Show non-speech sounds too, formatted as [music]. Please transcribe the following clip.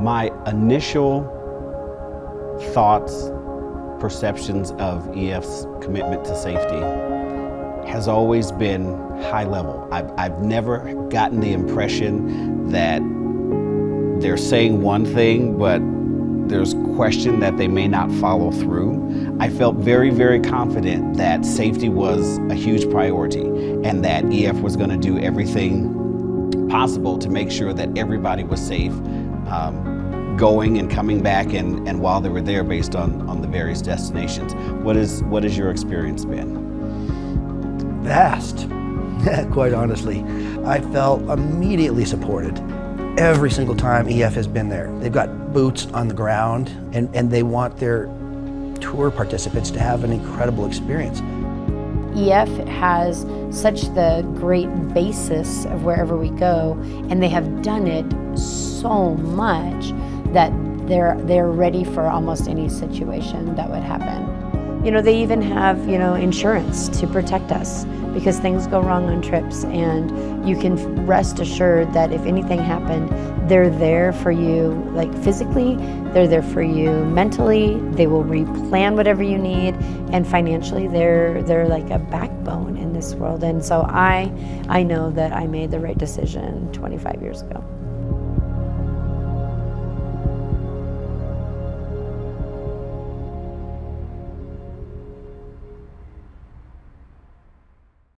My initial thoughts, perceptions of EF's commitment to safety has always been high level. I've, I've never gotten the impression that they're saying one thing, but there's question that they may not follow through. I felt very, very confident that safety was a huge priority and that EF was going to do everything possible to make sure that everybody was safe um, going and coming back and, and while they were there based on, on the various destinations. What is what has your experience been? Vast, [laughs] quite honestly. I felt immediately supported every single time EF has been there. They've got boots on the ground and, and they want their tour participants to have an incredible experience. EF has such the great basis of wherever we go, and they have done it so much that they're they're ready for almost any situation that would happen. You know, they even have, you know, insurance to protect us because things go wrong on trips and you can rest assured that if anything happened, they're there for you like physically, they're there for you mentally, they will replan whatever you need and financially they're they're like a backbone in this world. And so I I know that I made the right decision 25 years ago.